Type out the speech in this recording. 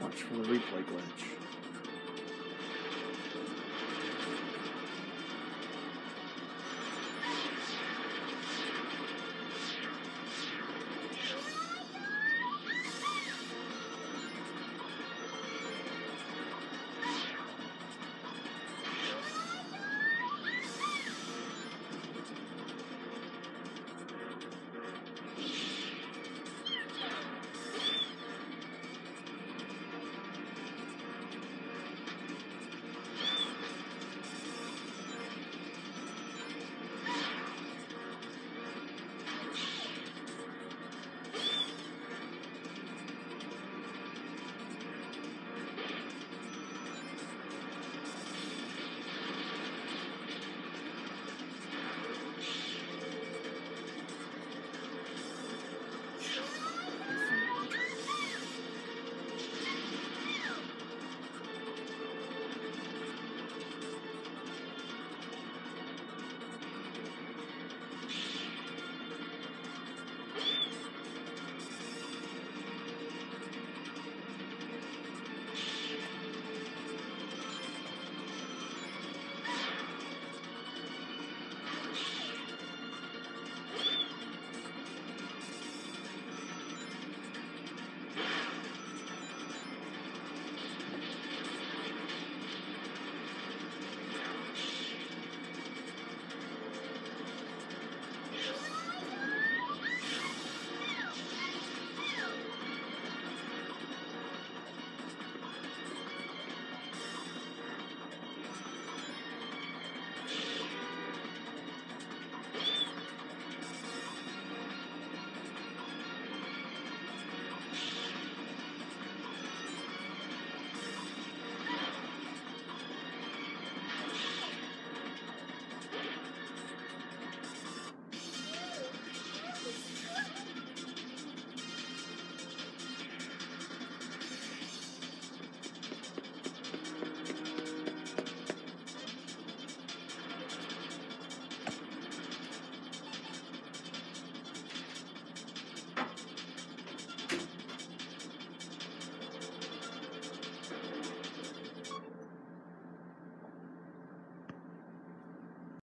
Watch for the replay glitch.